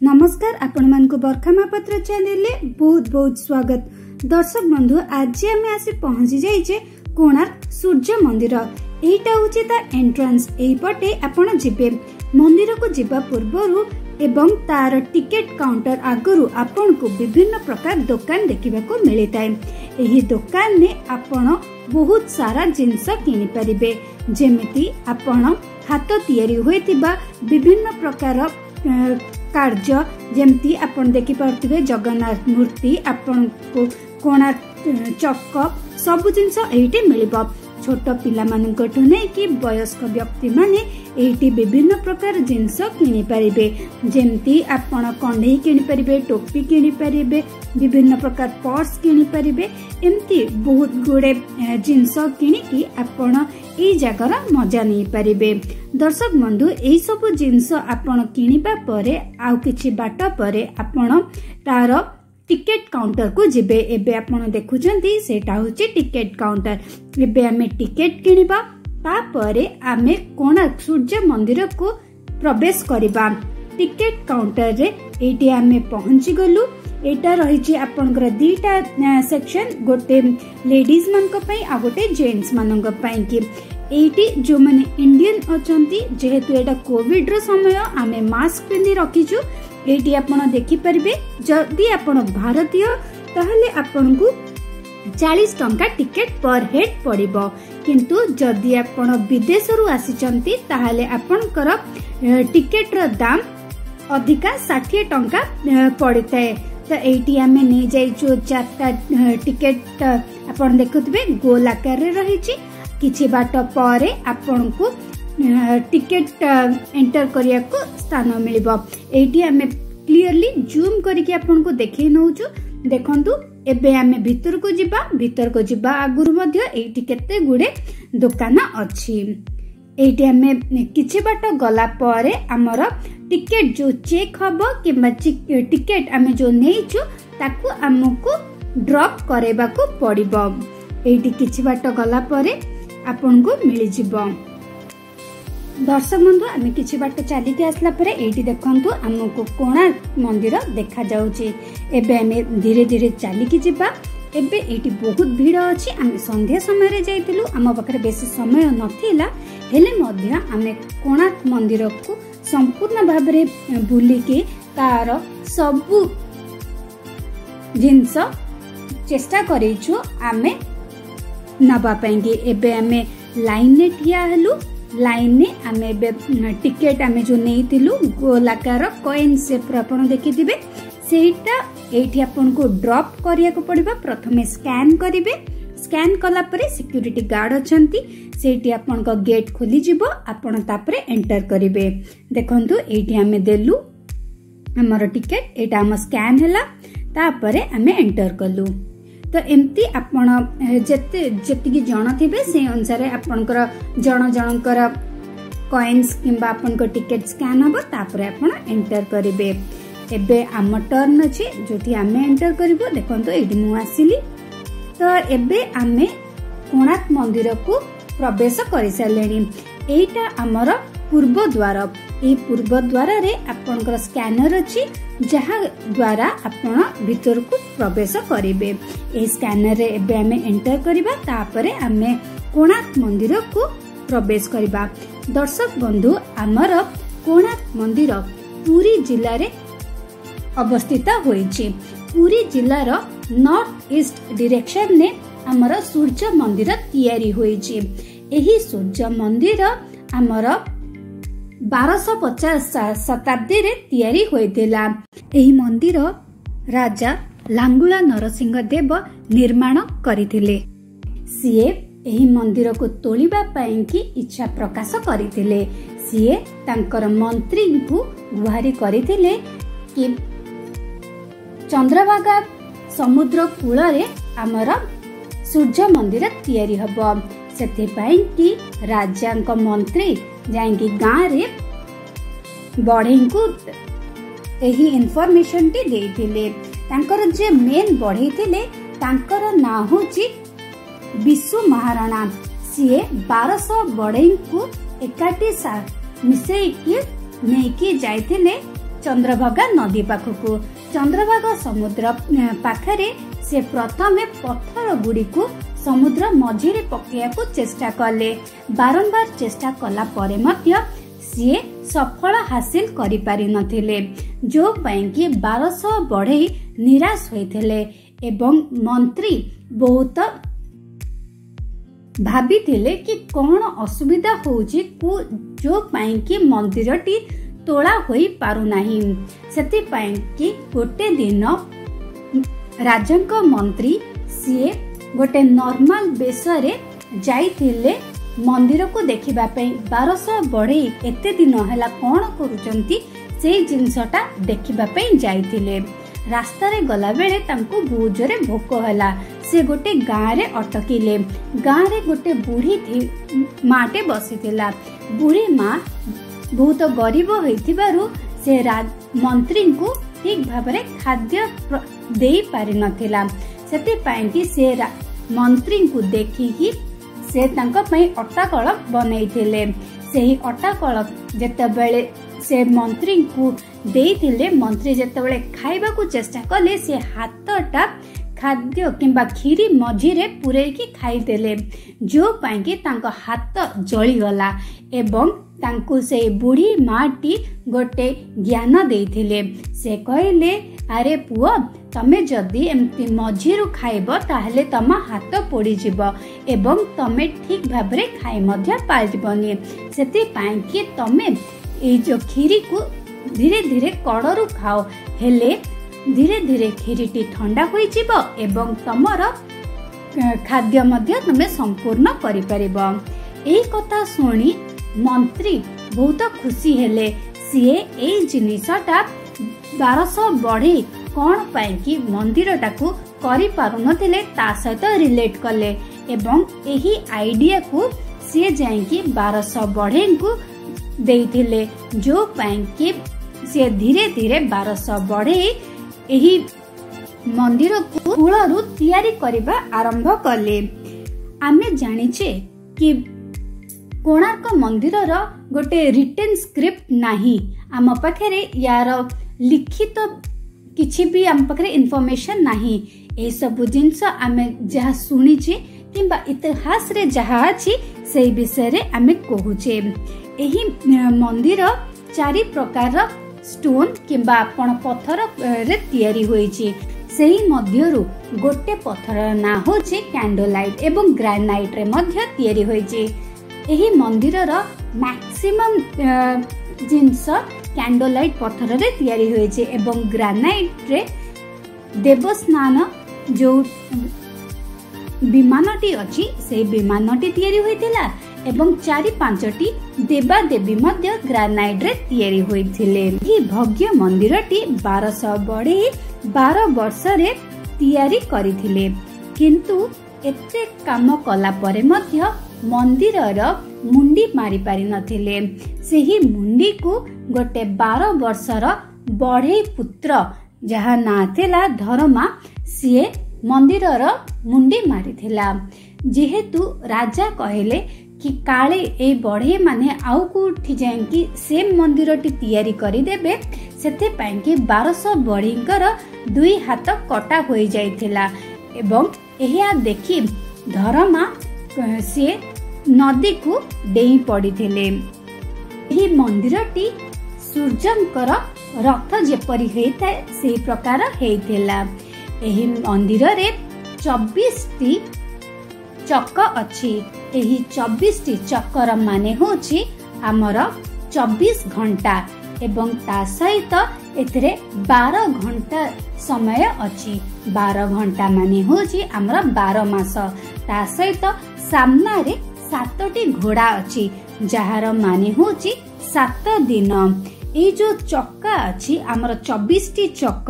ନମସ୍କାର ଆପଣମାନଙ୍କୁ ବର୍ଷା ମହାପାତ୍ର ଚ୍ୟାନେଲରେ ବହୁତ ବହୁତ ସ୍ୱାଗତ ଦର୍ଶକ ବନ୍ଧୁ ଆଜି ଆମେ ଆସି ପହଞ୍ଚି ଯାଇଛେ କୋଣାର୍କ ସୂର୍ଯ୍ୟ ମନ୍ଦିର ଏଇଟା ହଉଛି ତା ଏଣ୍ଟ୍ରାନ୍ସ ଏଇପଟେ ଆପଣ ଯିବେ ମନ୍ଦିରକୁ ଯିବା ପୂର୍ବରୁ ଏବଂ ତାର ଟିକେଟ କାଉଣ୍ଟର ଆଗରୁ ଆପଣଙ୍କୁ ବିଭିନ୍ନ ପ୍ରକାର ଦୋକାନ ଦେଖିବାକୁ ମିଳିଥାଏ ଏହି ଦୋକାନରେ ଆପଣ ବହୁତ ସାରା ଜିନିଷ କିଣିପାରିବେ ଯେମିତି ଆପଣ ହାତ ତିଆରି ହୋଇଥିବା ବିଭିନ୍ନ ପ୍ରକାର ଅ, କାର୍ଯ୍ୟ ଯେମିତି ଆପଣ ଦେଖିପାରୁଥିବେ ଜଗନ୍ନାଥ ମୂର୍ତ୍ତି ଆପଣଙ୍କୁ କୋଣାର୍କ ଅ, ଚକ ସବୁ ଜିନିଷ ଏଇଠି ମିଳିବ। ଛୋଟ ପିଲାମାନଙ୍କଠୁ ନେଇକି ବୟସ୍କ ବ୍ୟକ୍ତିମାନେ ଏଇଠି ବିଭିନ୍ନ ପ୍ରକାର ଜିନିଷ କିଣିପାରିବେ। ଯେମିତି ଆପଣ କଣ୍ଢେଇ କିଣିପାରିବେ ଟୋପି କିଣିପାରିବେ ବିଭିନ୍ନ ପ୍ରକାର ପର୍ସ କିଣିପାରିବେ ଏମିତି ବହୁତ ଗୁଡ଼େ ଏ, ଜିନିଷ କିଣିକି ଆପଣ ଏଇ ଜାଗାର ମଜା ନେଇପାରିବେ। ଦର୍ଶକ ବନ୍ଧୁ ଏଇ ସବୁ ଜିନିଷ ଆପଣ କିଣିବା ପରେ ଆଉ କିଛି ବାଟ ପରେ ଆପଣ ତାର ଟିକେଟ କାଉଣ୍ଟରକୁ ଯିବେ। ଏବେ ଆପଣ ଦେଖୁଛନ୍ତି ସେଇଟା ହଉଛି ଟିକେଟ କାଉଣ୍ଟର ଏବେ ଆମେ ଟିକେଟ କିଣିବା ତାପରେ ଆମେ କୋଣାର୍କ ସୂର୍ଯ୍ୟ ମନ୍ଦିରକୁ ପ୍ରବେଶ କରିବା। ଟିକେଟ କାଉଣ୍ଟରରେ ଏଇଠି ଆମେ ପହଞ୍ଚିଗଲୁ। ଏଇଟା ରହିଛି ଆପଣଙ୍କର ଦିଟା ସେକ୍ସନ ଗୋଟେ ଲେଡିଜ ମାନଙ୍କ ପାଇଁ ଆଉ ଗୋଟେ ଜେଣ୍ଟସ ମାନଙ୍କ ପାଇଁ କି। ଏଇଠି ଯୋଉମାନେ ଇଣ୍ଡିଆନ ଅଛନ୍ତି ଯେହେତୁ ଏଇଟା କୋଭିଡ ର ସମୟ ଆମେ ମାସ୍କ ପିନ୍ଧି ରଖିଛୁ। ଏଇଠି ଆପଣ ଦେଖିପାରିବେ ଯଦି ଆପଣ ଭାରତୀୟ ତାହେଲେ ଆପଣଙ୍କୁ ଚାଳିଶ ଟଙ୍କା ଟିକେଟ ପର ହେଡ୍ ପଡ଼ିବ କିନ୍ତୁ ଯଦି ଆପଣ ବିଦେଶରୁ ଆସିଛନ୍ତି ତାହେଲେ ଆପଣଙ୍କର ଟିକେଟର ଦାମ ଅଧିକା ଷାଠିଏ ଟଙ୍କା ଏ, ପଡିଥାଏ ତ ଏଇଠି ଆମେ ନେଇଯାଇଛୁ ଚାରିଟା ଏ, ଟିକେଟ ଅ, ଆପଣ ଦେଖୁଥିବେ ଗୋଲ ଆକାରରେ ରହିଛି କିଛି ବାଟ ପରେ ଆପଣଙ୍କୁ ଅ, ଟିକେଟ ଅ, ଏଣ୍ଟର କରିବାକୁ ସ୍ଥାନ ମିଳିବ। ଏଇଠି ଆମେ କ୍ଲିୟରଲି ଜୁମ୍ କରିକି ଆପଣଙ୍କୁ ଦେଖେଇ ନଉଛୁ। ଦେଖନ୍ତୁ ଏବେ ଆମେ ଭିତରକୁ ଯିବା ଭିତରକୁ ଯିବା ଆଗରୁ ମଧ୍ୟ ଏଇଠି କେତେ ଗୁଡେ ଦୋକାନ ଅଛି। ଏଇଠି ଆମେ କିଛି ବାଟ ଗଲା ପରେ ଆମର ଟିକେଟ ଯୋଉ ଚେକ୍ ହବ କିମ୍ବା ଚି- ଟିକେଟ ଆମେ ଯୋଉ ନେଇଛୁ ତାକୁ ଆମକୁ ଡ୍ରପ୍ କରାଇବାକୁ ପଡିବ। ଏଇଠି କିଛି ବାଟ ଗଲା ପରେ ଆପଣଙ୍କୁ ମିଳିଯିବ। ଦର୍ଶକ ବନ୍ଧୁ ଆମେ କିଛି ବାଟ ଚାଲିକି ଆସିଲା ପରେ ଏଇଠି ଦେଖନ୍ତୁ ଆମକୁ କୋଣାର୍କ ମନ୍ଦିର ଦେଖାଯାଉଛି ଏବେ ଆମେ ଧୀରେ ଧୀରେ ଚାଲିକି ଯିବା ଏବେ ଏଇଠି ବହୁତ ଭିଡ଼ ଅଛି ଆମେ ସନ୍ଧ୍ୟା ସମୟରେ ଯାଇଥିଲୁ ଆମ ପାଖରେ ବେଶୀ ସମୟ ନଥିଲା ହେଲେ ମଧ୍ୟ ଆମେ କୋଣାର୍କ ମନ୍ଦିରକୁ ସମ୍ପୂର୍ଣ୍ଣ ଭାବରେ ବୁଲିକି ତାର ସବୁ ଜିନିଷ ଚେଷ୍ଟା କରିଛୁ ଆମେ ନବା ପାଇଁକି ଏବେ ଆମେ ଲାଇନରେ ଠିଆ ହେଲୁ ଲାଇନରେ ଆମେ ଏବେ ଟିକେଟ ଆମେ ଯୋଉ ନେଇଥିଲୁ ଗୋଲାକାର କଏନ ସେପର ଆପଣ ଦେଖିଥିବେ। ସେଇଟା ଏଇଠି ଆପଣଙ୍କୁ ଡ୍ରପ୍ କରିବାକୁ ପଡିବ। ପ୍ରଥମେ ସ୍କାନ କରିବେ। ସ୍କାନ କଲା ପରେ ସିକ୍ୟୁରିଟି ଗାର୍ଡ ଅଛନ୍ତି। ସେଇଠି ଆପଣଙ୍କ ଗେଟ୍ ଖୋଲିଯିବ। ଆପଣ ତାପରେ ଏଣ୍ଟର କରିବେ। ଦେଖନ୍ତୁ ଏଇଠି ଆମେ ଦେଲୁ ଆମର ଟିକେଟ ଏଇଟା ଆମ ସ୍କାନ ହେଲା। ତାପରେ ଆମେ ଏଣ୍ଟର କଲୁ। ତ ଏମିତି ଆପଣ ଏ, ଯେତେ ଯେତିକି ଜଣ ଥିବେ ସେଇ ଅନୁସାରେ ଆପଣଙ୍କର ଜଣ ଜଣଙ୍କର କଏନ୍ସ କିମ୍ବା ଆପଣଙ୍କ ଟିକେଟ ସ୍କାନ ହବ ତାପରେ ଆପଣ ଏଣ୍ଟର କରିବେ। ଏବେ ଆମ ଟର୍ନ ଅଛି ଯୋଉଠି ଆମେ ଏଣ୍ଟର କରିବୁ ଦେଖନ୍ତୁ ଏଇଠି ମୁଁ ଆସିଲି। ତ ଏବେ ଆମେ କୋଣାର୍କ ମନ୍ଦିରକୁ ପ୍ରବେଶ କରିସାରିଲେଣି। ଏଇଟା ଆମର ପୂର୍ବ ଦ୍ୱାର ଏହି ପୂର୍ବ ଦ୍ୱାରରେ ଆପଣଙ୍କର ସ୍କାନର ଅଛି ଯାହା ଦ୍ୱାରା ଆପଣ ଭିତରକୁ ପ୍ରବେଶ କରିବେ। ଏହି ସ୍କାନରରେ ଏବେ ଆମେ ଏଣ୍ଟର କରିବା ତାପରେ ଆମେ କୋଣାର୍କ ମନ୍ଦିରକୁ ପ୍ରବେଶ କରିବା। ଦର୍ଶକ ବନ୍ଧୁ ଆମର କୋଣାର୍କ ମନ୍ଦିର ପୁରୀ ଜିଲ୍ଲାରେ ଅବସ୍ଥିତ ହୋଇଛି। ପୁରୀ ଜିଲ୍ଲାର ନର୍ଥ ଇଷ୍ଟ ଡିରେକ୍ସନରେ ଆମର ସୂର୍ଯ୍ୟ ମନ୍ଦିର ତିଆରି ହୋଇଛି। ଏହି ସୂର୍ଯ୍ୟ ମନ୍ଦିର ଆମର ବାରଶହ ପଚାଶ ଶତାବ୍ଦୀରେ ତିଆରି ହୋଇଥିଲା। ଏହି ମନ୍ଦିର ରାଜା ଲାଙ୍ଗୁଳା ନରସିଂହ ଦେବ ନିର୍ମାଣ କରିଥିଲେ। ସିଏ ଏହି ମନ୍ଦିରକୁ ତୋଳିବା ପାଇଁ କି ଇଚ୍ଛା ପ୍ରକାଶ କରିଥିଲେ। ସିଏ ତାଙ୍କର ମନ୍ତ୍ରୀଙ୍କୁ ଗୁହାରି କରିଥିଲେ କି ଚନ୍ଦ୍ରଭାଗା ସମୁଦ୍ର କୂଳରେ ଆମର ସୂର୍ଯ୍ୟ ମନ୍ଦିର ତିଆରି ହବ। ସେଥିପାଇଁ କି ରାଜାଙ୍କ ମନ୍ତ୍ରୀ ଯାଇକି ଗାଁରେ ବଢେଇଙ୍କୁ ଏହି ଇନଫର୍ମେସନଟି ଦେଇଥିଲେ। ତାଙ୍କର ଯିଏ ମେନ୍ ବଢେଇ ଥିଲେ ତାଙ୍କର ନାଁ ହଉଛି ବିଶୁ ମହାରଣା। ସିଏ ବାରଶହ ବଢେଇଙ୍କୁ ଏକାଠି ମିଶେଇକି ନେଇକି ଯାଇଥିଲେ ଚନ୍ଦ୍ରଭାଗା ନଦୀ ପାଖକୁ। ଚନ୍ଦ୍ରଭାଗା ସମୁଦ୍ର ପାଖରେ ସେ ପ୍ରଥମେ ପଥର ଗୁଡ଼ିକୁ ସମୁଦ୍ର ମଝିରେ ପକେଇବାକୁ ଚେଷ୍ଟା କଲେ। ବାରମ୍ବାର ଚେଷ୍ଟା କଲା ପରେ ମଧ୍ୟ ସିଏ ସଫଳ ହାସିଲ କରିପାରିନଥିଲେ। ଯୋଉ ପାଇଁକି ବାରଶହ ବଢେଇ ନିରାଶ ହୋଇଥିଲେ ଏବଂ ମନ୍ତ୍ରୀ ବହୁତ ଭାବିଥିଲେ କି କଣ ଅସୁବିଧା ହଉଛି କୁ ଯୋଉ ପାଇଁକି ମନ୍ଦିରଟି ତୋଳା ହୋଇ ପାରୁନାହିଁ ସେଥିପାଇଁ କି ଗୋଟେ ଦିନ ରାଜାଙ୍କ ମନ୍ତ୍ରୀ ସିଏ ଗୋଟେ ନର୍ମାଲ ବେଶରେ ଯାଇଥିଲେ ମନ୍ଦିରକୁ ଦେଖିବା ପାଇଁ। ବାରଶହ ବଢେଇ ଏତେ ଦିନ ହେଲା କଣ କରୁଛନ୍ତି ସେଇ ଜିନିଷଟା ଦେଖିବା ପାଇଁ ଯାଇଥିଲେ। ରାସ୍ତାରେ ଗଲାବେଳେ ତାଙ୍କୁ ବହୁତ ଜୋରେ ଭୋକ ହେଲା। ସେ ଗୋଟେ ଗାଁରେ ଅଟକିଲେ। ଗାଁରେ ଗୋଟେ ବୁଢୀ ଥି- ମାଟେ ବସିଥିଲା। ବୁଢୀ ମା ବହୁତ ଗରିବ ହୋଇଥିବାରୁ ସେ ରା- ମନ୍ତ୍ରୀଙ୍କୁ ଠିକ ଭାବରେ ଖାଦ୍ୟ ପ୍ର- ଦେଇ ପାରିନଥିଲା। ସେଥିପାଇଁ କି ସେ ରା- ମନ୍ତ୍ରୀଙ୍କୁ ଦେଖିକି ସେ ତାଙ୍କ ପାଇଁ ଅଟାକଳ ବନେଇଥିଲେ। ସେହି ଅଟାକଳ ଯେତେବେଳେ ସେ ମନ୍ତ୍ରୀଙ୍କୁ ଦେଇଥିଲେ ମନ୍ତ୍ରୀ ଯେତେବେଳେ ଖାଇବାକୁ ଚେଷ୍ଟା କଲେ ସେ ହାତଟା ଖାଦ୍ୟ କିମ୍ବା କ୍ଷୀରି ମଝିରେ ପୂରେଇକି ଖାଇଦେଲେ ଯୋଉ ପାଇଁକି ତାଙ୍କ ହାତ ଜଳିଗଲା ଏବଂ ତାଙ୍କୁ ସେଇ ବୁଢୀ ମାଟି ଗୋଟେ ଜ୍ଞାନ ଦେଇଥିଲେ। ସେ କହିଲେ ଆରେ ପୁଅ ତମେ ଯଦି ଏମିତି ମଝିରୁ ଖାଇବ ତାହେଲେ ତମ ହାତ ପୋଡ଼ିଯିବ ଏବଂ ତମେ ଠିକ ଭାବରେ ଖାଇ ମଧ୍ୟ ପାରିବନି। ସେଥିପାଇଁ କି ତମେ ଏଇ ଯୋଉ କ୍ଷୀରିକୁ ଧୀରେ ଧୀରେ କଡ଼ରୁ ଖାଅ। ହେଲେ ଧୀରେ ଧୀରେ କ୍ଷୀରିଟି ଥଣ୍ଡା ହୋଇଯିବ ଏବଂ ତମର ଅ, ଖାଦ୍ୟ ମଧ୍ୟ ତମେ ସମ୍ପୂର୍ଣ୍ଣ କରିପାରିବ। ଏଇ କଥା ଶୁଣି ମନ୍ତ୍ରୀ ବହୁତ ଖୁସି ହେଲେ। ସିଏ ଏଇ ଜିନିଷଟା ବାରଶହ ବଢେଇ କଣ ପାଇଁ କି ମନ୍ଦିରଟାକୁ କରିପାରୁନଥିଲେ ତା ସହିତ ରିଲେଟ୍ କଲେ ଏବଂ ଏହି ଆଇଡିଆକୁ ସିଏ ଯାଇକି ବାରଶହ ବଢେଇଙ୍କୁ ଦେଇଥିଲେ ଯୋଉ ପାଇଁ କି ସିଏ ଧୀରେ ଧୀରେ ବାରଶହ ବଢେଇ ଏହି ମନ୍ଦିରକୁ ମୂଳରୁ ତିଆରି କରିବା ଆରମ୍ଭ କଲେ। ଆମେ ଜାଣିଛେ କି କୋଣାର୍କ ମନ୍ଦିରର ଗୋଟେ ରିଟେନ୍ ସ୍କ୍ରିପ୍ଟ ନାହିଁ। ଆମ ପାଖରେ ୟାର ଲିଖିତ କିଛି ବି ଆମ ପାଖରେ ଇନଫର୍ମେସନ ନାହିଁ। ଏସବୁ ଜିନିଷ ଆମେ ଯାହା ଶୁଣିଛେ କିମ୍ବା ଇତିହାସରେ ଯାହା ଅଛି ସେଇ ବିଷୟରେ ଆମେ କହୁଛେ। ଏହି ଅ, ମନ୍ଦିର ଚାରି ପ୍ରକାରର ଷ୍ଟୋନ କିମ୍ବା ଆପଣ ପଥରରେ ତିଆରି ହୋଇଛି। ସେହି ମଧ୍ୟରୁ ଗୋଟେ ପଥରର ନାଁ ହେଉଛି କ୍ୟାଣ୍ଡୋଲାଇଟ୍ ଏବଂ ଗ୍ରାନାଇଟ୍ରେ ମଧ୍ୟ ତିଆରି ହୋଇଛି। ଏହି ମନ୍ଦିରର ମ୍ୟାକ୍ସିମମ୍ ଜିନିଷ କ୍ୟାଣ୍ଡୋଲାଇଟ୍ ପଥରରେ ତିଆରି ହୋଇଛି ଏବଂ ଗ୍ରାନାଇଟ୍ରେ ଦେବସ୍ନାନ ଯୋଉ ବିମାନଟି ଅଛି ସେଇ ବିମାନଟି ତିଆରି ହୋଇଥିଲା ଏବଂ ଚାରି ପାଞ୍ଚଟି ଦେବାଦେବୀ ମଧ୍ୟ ଗ୍ରାନାଇଟ୍ରେ ତିଆରି ହୋଇଥିଲେ ଏହି ଭବ୍ୟ ମନ୍ଦିରଟି ବାରଶହ ବଢେଇ ବାର ବର୍ଷରେ ତିଆରି କରିଥିଲେ କିନ୍ତୁ ଏତେ କାମ କଲା ପରେ ମଧ୍ୟ ମନ୍ଦିରର ମୁଣ୍ଡି ମାରି ପାରିନଥିଲେ ସେହି ମୁଣ୍ଡିକୁ ଗୋଟେ ବାର ବର୍ଷର ବଢେଇ ପୁତ୍ର ଯାହା ନାଁ ଥିଲା ଧରମା ସିଏ ମନ୍ଦିରର ମୁଣ୍ଡି ମାରିଥିଲା। ଯେହେତୁ ରାଜା କହିଲେ କି କାଳେ ଏଇ ବଢେଇ ମାନେ ଆଉ କୋଉଠି ଯାଇକି ସେ ମନ୍ଦିରଟି ତିଆରି କରିଦେବେ ସେଥିପାଇଁ କି ବାରଶହ ବଢେଇଙ୍କର ଦୁଇ ହାତ କଟା ହୋଇଯାଇଥିଲା। ଏବଂ ଏହା ଦେଖି ଧରମା ଅ, ସିଏ ନଦୀକୁ ଡେଇଁ ପଡ଼ିଥିଲେ। ଏହି ମନ୍ଦିରଟି ସୂର୍ଯ୍ୟଙ୍କର ରଥ ଯେପରି ହେଇଥାଏ ସେହି ପ୍ରକାର ହେଇଥିଲା। ଏହି ମନ୍ଦିରରେ ଚବିଶଟି ଚକ ଅଛି। ଏହି ଚବିଶଟି ଚକର ମାନେ ହେଉଛି ଆମର ଚବିଶ ଘଣ୍ଟା ଏବଂ ତା ସହିତ ଏଥିରେ ବାର ଘଣ୍ଟା ସମୟ ଅଛି। ବାର ଘଣ୍ଟା ମାନେ ହେଉଛି ଆମର ବାର ମାସ। ତା ସହିତ ସାମ୍ନାରେ ସାତଟି ଘୋଡା ଅଛି ଯାହାର ମାନେ ହେଉଛି ସାତ ଦିନ। ଏଇ ଯୋଉ ଚକା ଅଛି ଆମର ଚବିଶଟି ଚକ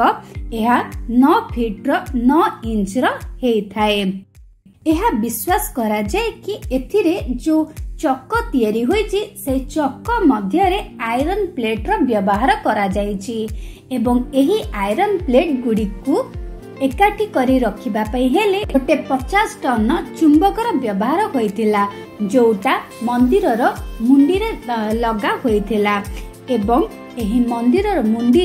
ଏହା ନଅ ଫିଟର ନଅ ଇଞ୍ଚର ହେଇଥାଏ। ଏହା ବିଶ୍ୱାସ କରାଯାଏ କି ଏଥିରେ ଯୋଉ ଚକ ତିଆରି ହୋଇଛି ସେଇ ଚକ ମଧ୍ୟରେ ଆଇରନ୍ ପ୍ଲେଟର ବ୍ୟବହାର କରାଯାଇଛି। ଏବଂ ଏହି ଆଇରନ୍ ପ୍ଲେଟ ଗୁଡ଼ିକୁ ଏକାଠି କରି ରଖିବା ପାଇଁ ହେଲେ ଗୋଟେ ପଚାଶ ଟନ ଚୁମ୍ବକର ବ୍ୟବହାର ହୋଇଥିଲା ଯୋଉଟା ମନ୍ଦିରର ମୁଣ୍ଡିରେ ଲଗା ହୋଇଥିଲା। ଏବଂ ଏହି ମନ୍ଦିରର ମୁଣ୍ଡି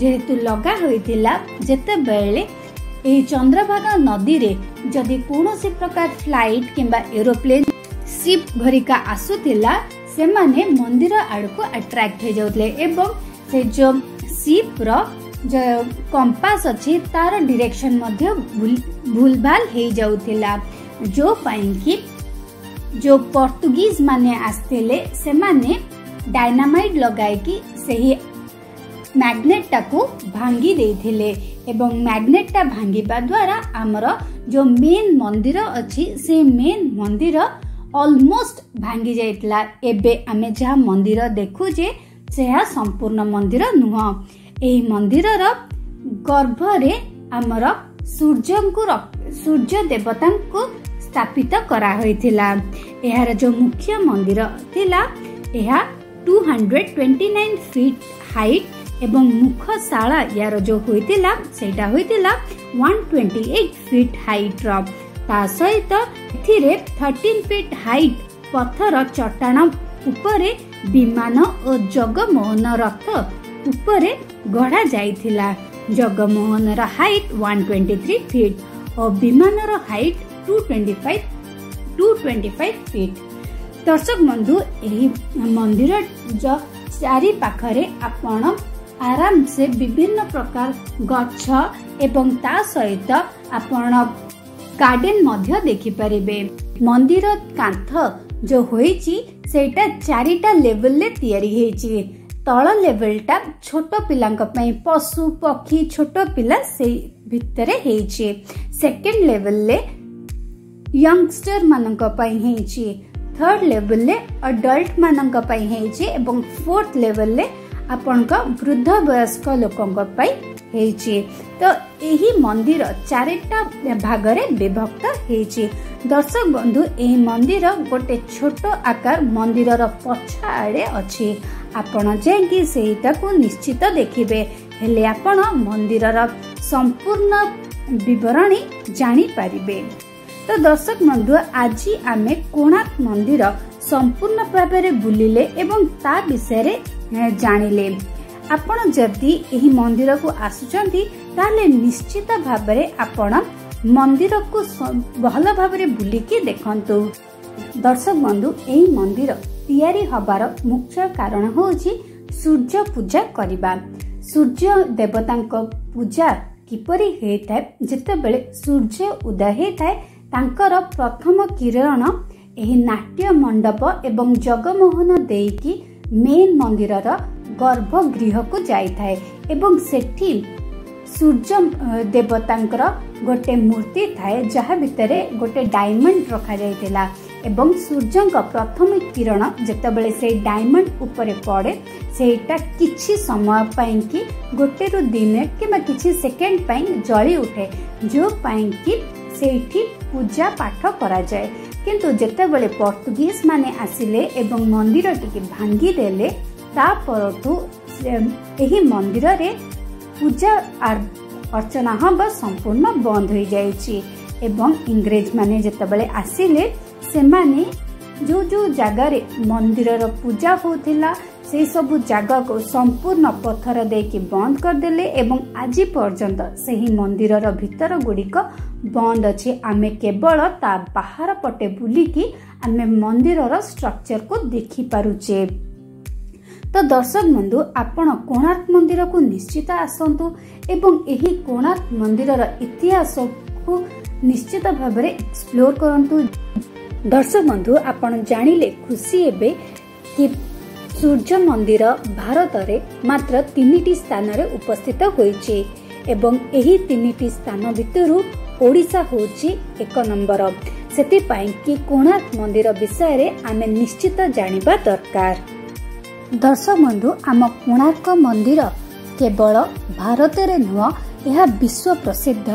ଯେହେତୁ ଲଗା ହୋଇଥିଲା ଯେତେବେଳେ ଏହି ଚନ୍ଦ୍ରଭାଗା ନଦୀରେ ଯଦି କୌଣସି ପ୍ରକାର ଫ୍ଲାଇଟ୍ କିମ୍ବା ଏରୋପ୍ଲେନ୍ ସିପ୍ ଘରିକା ଆସୁଥିଲା ସେମାନେ ମନ୍ଦିର ଆଡ଼କୁ ଆଟ୍ରାକ୍ଟ ହେଇଯାଉଥିଲେ ଏବଂ ସେ ଯୋଉ ସିପ୍ ର ଯୋଉ କମ୍ପାସ ଅଛି ତାର ଡିରେକ୍ସନ ମଧ୍ୟ ଭୁଲ ଭାଲ ହେଇଯାଉଥିଲା। ଯୋଉ ପାଇଁ କି ଯୋଉ ପର୍ତ୍ତୁଗିଜ ମାନେ ଆସିଥିଲେ ସେମାନେ ଡାଇନାମାଇଟ ଲଗାଇକି ସେହି ମ୍ୟାଗ୍ନେଟଟାକୁ ଭାଙ୍ଗି ଦେଇଥିଲେ ଏବଂ ମ୍ୟାଗ୍ନେଟଟା ଭାଙ୍ଗିବା ଦ୍ୱାରା ଆମର ଯୋଉ ମେନ୍ ମନ୍ଦିର ଅଛି ସେ ମେନ୍ ମନ୍ଦିର ଅଲମୋଷ୍ଟ ଭାଙ୍ଗି ଯାଇଥିଲା। ଏବେ ଆମେ ଯାହା ମନ୍ଦିର ଦେଖୁଛେ ସେହା ସମ୍ପୂର୍ଣ୍ଣ ମନ୍ଦିର ନୁହଁ। ଏହି ମନ୍ଦିରର ଗର୍ଭରେ ଆମର ସୂର୍ଯ୍ୟଙ୍କୁ ସୂର୍ଯ୍ୟ ଦେବତାଙ୍କୁ ସ୍ଥାପିତ କରାହୋଇଥିଲା। ଏହାର ଯୋଉ ମୁଖ୍ୟ ମନ୍ଦିର ଥିଲା ଏହା two hundred twenty nine feet height ଏବଂ ମୁଖଶାଳା ୟାର ଯୋଉ ହୋଇଥିଲା ସେଇଟା ହୋଇଥିଲା ୱାନ୍ ଟ୍ୱେଣ୍ଟି ଏଇଟ୍ ଫିଟ୍ ହାଇଟ୍ର ତା ସହିତ ଏଥିରେ ଥର୍ଟିନ୍ ଫିଟ୍ ହାଇଟ୍ ପଥର ଚଟାଣ ଉପରେ ବିମାନ ଓ ଜଗମୋହନ ରଥ ଉପରେ ଗଢ଼ା ଯାଇଥିଲା। ଜଗମୋହନର height one twenty three feet ଓ ବିମାନର height two twenty five two twenty five feet ଦର୍ଶକ ବନ୍ଧୁ ଏହି ମନ୍ଦିର ଚାରି ପାଖରେ ଆପଣ ଆରାମସେ ବିଭିନ୍ନ ପ୍ରକାର ଗଛ ଏବଂ ତା ସହିତ ଆପଣ ଗାର୍ଡେନ ମଧ୍ୟ ଦେଖିପାରିବେ। ମନ୍ଦିର କାନ୍ଥ ଯୋଉ ହୋଇଛି ସେଇଟା ଚାରିଟା ଲେଭେଲରେ ତିଆରି ହେଇଛି। ତଳ ଲେଭେଲଟା ଛୋଟ ପିଲାଙ୍କ ପାଇଁ ପଶୁ ପକ୍ଷୀ ଛୋଟ ପିଲା ସେଇ ଭିତରେ ହେଇଛି। ସେକେଣ୍ଡ ଲେଭେଲରେ ୟଙ୍ଗଷ୍ଟର ମାନଙ୍କ ପାଇଁ ହେଇଛି। ଥର୍ଡ ଲେଭେଲରେ ଅଡଲ୍ଟ ମାନଙ୍କ ପାଇଁ ହେଇଛି ଏବଂ ଫୋର୍ଥ ଲେଭେଲରେ ଆପଣଙ୍କ ବୃଦ୍ଧ ବୟସ୍କ ଲୋକଙ୍କ ପାଇଁ ହେଇଛି। ତ ଏହି ମନ୍ଦିର ଚାରିଟା ଭାଗରେ ବିଭକ୍ତ ହେଇଛି। ଦର୍ଶକ ବନ୍ଧୁ ଏହି ମନ୍ଦିର ଗୋଟେ ଛୋଟ ଆକାର ମନ୍ଦିରର ପଛ ଆଡ଼େ ଅଛି। ଆପଣ ଯାଇକି ସେଇଟାକୁ ନିଶ୍ଚିତ ଦେଖିବେ। ହେଲେ ଆପଣ ମନ୍ଦିରର ସମ୍ପୂର୍ଣ୍ଣ ବିବରଣୀ ଜାଣିପାରିବେ। ତ ଦର୍ଶକ ବନ୍ଧୁ ଆଜି ଆମେ କୋଣାର୍କ ମନ୍ଦିର ସମ୍ପୂର୍ଣ୍ଣ ଭାବରେ ବୁଲିଲେ ଏବଂ ତା ବିଷୟରେ ଜାଣିଲେ। ଆପଣ ଯଦି ଏହି ମନ୍ଦିରକୁ ଆସୁଛନ୍ତି ତାହେଲେ ନିଶ୍ଚିତ ଭାବରେ ଆପଣ ମନ୍ଦିରକୁ ଭଲ ଭାବରେ ବୁଲିକି ଦେଖନ୍ତୁ। ଦର୍ଶକ ବନ୍ଧୁ ଏହି ମନ୍ଦିର ତିଆରି ହବାର ମୁଖ୍ୟ କାରଣ ହେଉଛି ସୂର୍ଯ୍ୟ ପୂଜା କରିବା। ସୂର୍ଯ୍ୟ ଦେବତାଙ୍କ ପୂଜା କିପରି ହେଇଥାଏ? ଯେତେବେଳେ ସୂର୍ଯ୍ୟ ଉଦୟ ହେଇଥାଏ ତାଙ୍କର ପ୍ରଥମ କିରଣ ଏହି ନାଟ୍ୟ ମଣ୍ଡପ ଏବଂ ଜଗମୋହନ ଦେଇକି ମେନ୍ ମନ୍ଦିରର ଗର୍ଭଗୃହକୁ ଯାଇଥାଏ ଏବଂ ସେଠି ସୂର୍ଯ୍ୟ ଦେବତାଙ୍କର ଗୋଟେ ମୂର୍ତ୍ତି ଥାଏ ଯାହା ଭିତରେ ଗୋଟେ ଡାଇମଣ୍ଡ ରଖାଯାଇଥିଲା। ଏବଂ ସୂର୍ଯ୍ୟଙ୍କ ପ୍ରଥମ କିରଣ ଯେତେବେଳେ ସେଇ ଡାଇମଣ୍ଡ ଉପରେ ପଡ଼େ ସେଇଟା କିଛି ସମୟ ପାଇଁକି ଗୋଟେରୁ ଦୁଇ ମିନିଟ୍ କିମ୍ବା କିଛି ସେକେଣ୍ଡ ପାଇଁ ଜଳି ଉଠେ ଯେଉଁ ପାଇଁକି ସେଇଠି ପୂଜା ପାଠ କରାଯାଏ। କିନ୍ତୁ ଯେତେବେଳେ ପର୍ତ୍ତୁଗିଜ ମାନେ ଆସିଲେ ଏବଂ ମନ୍ଦିରଟିକି ଭାଙ୍ଗିଦେଲେ ତା ପରଠୁ ଏହି ମନ୍ଦିରରେ ପୂଜା ଅର୍ଚ୍ଚନା ହେବା ସମ୍ପୂର୍ଣ୍ଣ ବନ୍ଦ ହୋଇଯାଇଛି। ଏବଂ ଇଂରେଜ ମାନେ ଯେତେବେଳେ ଆସିଲେ ସେମାନେ ଯେଉଁ ଯେଉଁ ଜାଗାରେ ମନ୍ଦିରର ପୂଜା ହେଉଥିଲା ସେ ସବୁ ଜାଗାକୁ ସମ୍ପୂର୍ଣ୍ଣ ପଥର ଦେଇକି ବନ୍ଦ କରିଦେଲେ ଏବଂ ଆଜି ପର୍ଯ୍ୟନ୍ତ ସେହି ମନ୍ଦିରର ଭିତର ଗୁଡ଼ିକ ବନ୍ଦ ଅଛି। ଆମେ କେବଳ ତା ବାହାର ପଟେ ବୁଲିକି ଆମେ ମନ୍ଦିରର ଷ୍ଟ୍ରକ୍ଚରକୁ ଦେଖିପାରୁଛେ। ତ ଦର୍ଶକ ବନ୍ଧୁ ଆପଣ କୋଣାର୍କ ମନ୍ଦିରକୁ ନିଶ୍ଚିତ ଆସନ୍ତୁ ଏବଂ ଏହି କୋଣାର୍କ ମନ୍ଦିରର ଇତିହାସକୁ ନିଶ୍ଚିତ ଭାବରେ ଏକ୍ସପ୍ଲୋର କରନ୍ତୁ। ଦର୍ଶକ ବନ୍ଧୁ ଆପଣ ଜାଣିଲେ ଖୁସି ହେବେ କି ସୂର୍ଯ୍ୟ ମନ୍ଦିର ଭାରତରେ ମାତ୍ର ତିନିଟି ସ୍ଥାନରେ ଉପସ୍ଥିତ ହୋଇଛି ଏବଂ ଏହି ତିନିଟି ସ୍ଥାନ ଭିତରୁ ଓଡ଼ିଶା ହେଉଛି ଏକ ନମ୍ବର। ସେଥିପାଇଁ କି କୋଣାର୍କ ମନ୍ଦିର ବିଷୟରେ ଆମେ ନିଶ୍ଚିତ ଜାଣିବା ଦରକାର। ଦର୍ଶକ ବନ୍ଧୁ ଆମ କୋଣାର୍କ ମନ୍ଦିର କେବଳ ଭାରତରେ ନୁହଁ ଏହା ବିଶ୍ୱ ପ୍ରସିଦ୍ଧ।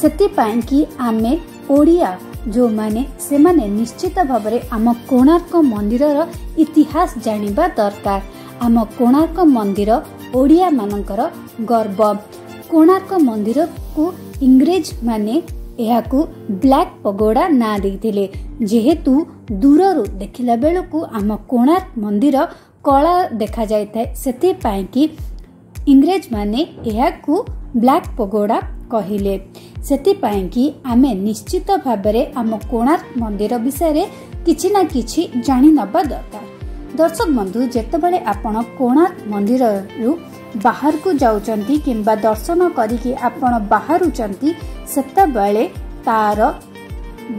ସେଥିପାଇଁ କି ଆମେ ଓଡ଼ିଆ ଯେଉଁମାନେ ସେମାନେ ନିଶ୍ଚିତ ଭାବରେ ଆମ କୋଣାର୍କ ମନ୍ଦିରର ଇତିହାସ ଜାଣିବା ଦରକାର। ଆମ କୋଣାର୍କ ମନ୍ଦିର ଓଡ଼ିଆମାନଙ୍କର ଗର୍ବ। କୋଣାର୍କ ମନ୍ଦିରକୁ ଇଂରେଜ ମାନେ ଏହାକୁ ବ୍ଲାକ୍ ପଗୋଡା ନାଁ ଦେଇଥିଲେ। ଯେହେତୁ ଦୂରରୁ ଦେଖିଲା ବେଳକୁ ଆମ କୋଣାର୍କ ମନ୍ଦିର କଳା ଦେଖାଯାଇଥାଏ ସେଥିପାଇଁକି ଇଂରେଜମାନେ ଏହାକୁ ବ୍ଲାକ୍ ପଗୋଡା କହିଲେ ସେଥିପାଇଁକି ଆମେ ନିଶ୍ଚିତ ଭାବରେ ଆମ କୋଣାର୍କ ମନ୍ଦିର ବିଷୟରେ କିଛି ନା କିଛି ଜାଣିନେବା ଦରକାର। ଦର୍ଶକ ବନ୍ଧୁ ଯେତେବେଳେ ଆପଣ କୋଣାର୍କ ମନ୍ଦିରରୁ ବାହାରକୁ ଯାଉଛନ୍ତି କିମ୍ବା ଦର୍ଶନ କରିକି ଆପଣ ବାହାରୁଛନ୍ତି ସେତେବେଳେ ତାର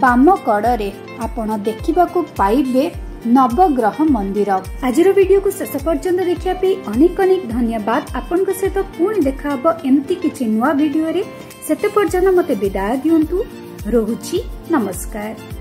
ବାମ କଡ଼ରେ ଆପଣ ଦେଖିବାକୁ ପାଇବେ ନବଗ୍ରହ ମନ୍ଦିର। ଆଜିର ଭିଡିଓକୁ ଶେଷ ପର୍ଯ୍ୟନ୍ତ ଦେଖିବା ପାଇଁ ଅନେକ ଅନେକ ଧନ୍ୟବାଦ। ଆପଣଙ୍କ ସହିତ ପୁଣି ଦେଖାହବ ଏମିତି କିଛି ନୂଆ ଭିଡିଓରେ। ସେତେ ପର୍ଯ୍ୟନ୍ତ ମତେ ବିଦାୟ ଦିଅନ୍ତୁ। ରହୁଛି ନମସ୍କାର।